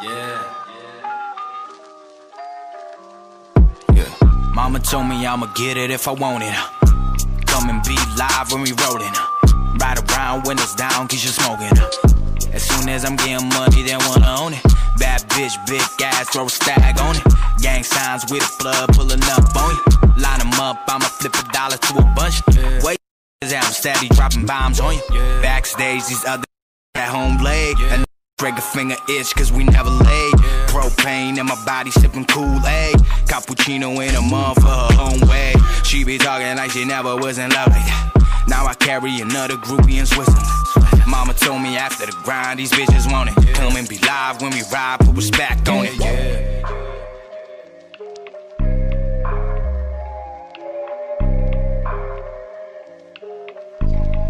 Yeah. Mama told me I'ma get it if I want it. Come and be live when we rollin'. Ride around windows down, cause you're smoking. As soon as I'm getting money, they wanna own it. Bad bitch, big ass, throw a stag on it. Gang signs with a flood, pulling up on you. Line them up, I'ma flip a dollar to a bunch. Yeah. Wait, I'm steady dropping bombs on you. Yeah. Backstage, these other at home leg. Break a finger itch, cause we never laid. Propane in my body, sipping Kool-Aid. Cappuccino in a month for her own way. She be talking like she never was in love. Now I carry another groupie in Switzerland. Mama told me after the grind, these bitches want it. Come and be live when we ride, put respect on it.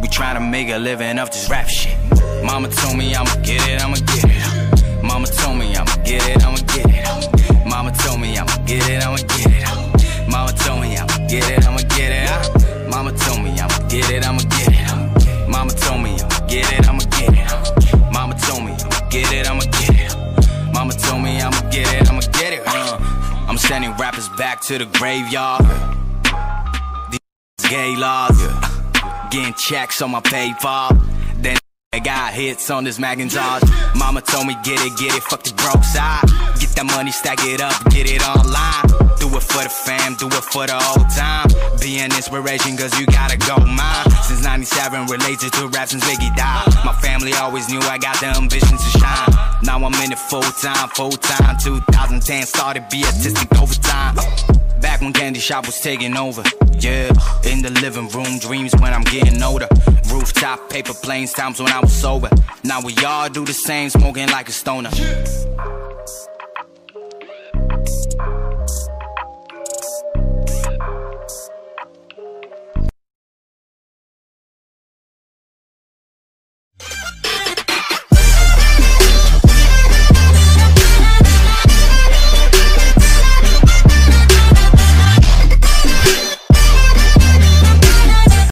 We tryna make a living off this rap shit. Mama told me I'ma get it, I'ma get it. Mama told me I'ma get it, I'ma get it. Mama told me I'ma get it, I'ma get it. Mama told me I'ma get it, I'ma get it. Mama told me I'ma get it, I'ma get it. Mama told me I'ma get it, I'ma get it. Mama told me I'ma get it, I'ma get it. Mama told me I'ma get it, I'ma get it. I'm sending rappers back to the graveyard. These gay laws. Yeah Getting checks on my PayPal. Then I got hits on this Macintosh. Mama told me get it, get it, fuck the broke side. Get that money, stack it up, get it online. Do it for the fam, do it for the whole time. Be an inspiration, cause you gotta go mine. Since 97, related to rap since Biggie died. My family always knew I got the ambition to shine. Now I'm in it full time, full time. 2010 started be artistic overtime. Back when Candy Shop was taking over. Yeah, in the living room, dreams when I'm getting older. Rooftop, paper planes, times when I was sober. Now we all do the same, smoking like a stoner.